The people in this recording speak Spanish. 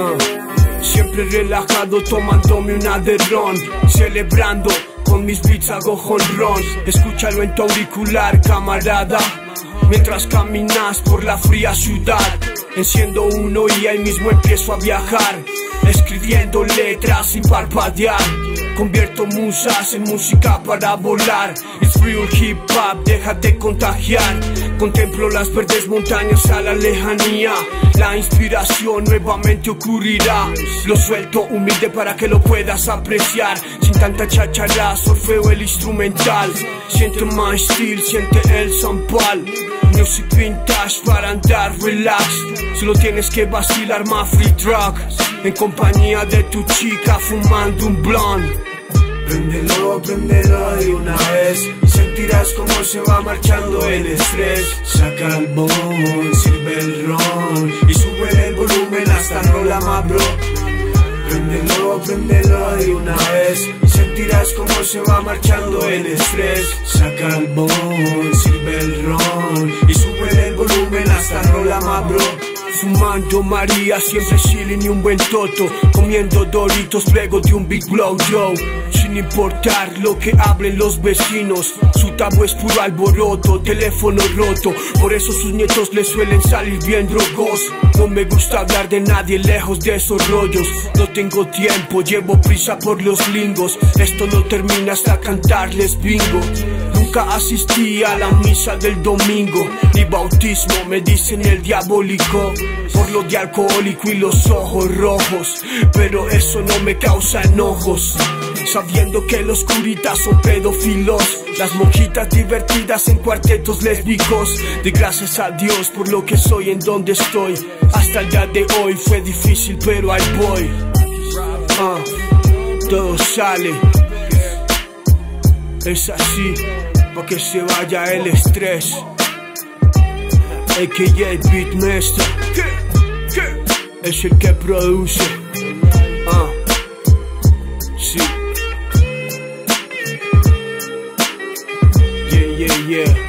Uh. Siempre relajado tomándome una de ron Celebrando con mis beats hago jonrón. Escúchalo en tu auricular camarada Mientras caminas por la fría ciudad. Enciendo uno y ahí mismo empiezo a viajar Escribiendo letras sin parpadear. Convierto musas en música para volar. It's real hip hop, deja de contagiar Contemplo las verdes montañas a la lejanía. La inspiración nuevamente ocurrirá. Lo suelto humilde para que lo puedas apreciar. Sin tanta chachara, solfeo el instrumental. Siente my steel, siente el zampal. Music vintage para andar relax. Solo tienes que vacilar más free drug En compañía de tu chica fumando un blonde Préndelo, préndelo de una vez sentirás como se va marchando el estrés. Saca el bon, sirve el ron y sube el volumen hasta rola más bro. Préndelo, préndelo de una vez y sentirás como se va marchando el estrés. Saca el bon, sirve el ron y sube el volumen hasta rola más bro. Fumando María, siempre chilling y un buen toto. Comiendo doritos luego de un big blow yo. Sin importar lo que hablen los vecinos Su tabo es puro alboroto, teléfono roto. Por eso sus nietos le suelen salir bien drogos. No me gusta hablar de nadie lejos de esos rollos. No tengo tiempo, llevo prisa por los lingos. Esto no termina hasta cantarles bingo Nunca asistí a la misa del domingo, ni bautismo, me dicen el diabólico. Por lo de alcohólico y los ojos rojos, pero eso no me causa enojos. Sabiendo que los curitas son pedófilos, las monjitas divertidas en cuartetos lésbicos. De gracias a Dios por lo que soy en donde estoy. Hasta el día de hoy fue difícil, pero ahí voy. Ah, todo sale. Es así, pa' que se vaya el estrés. AKA Beatmaster, es el que produce. Ah, sí. Yeah, yeah, yeah.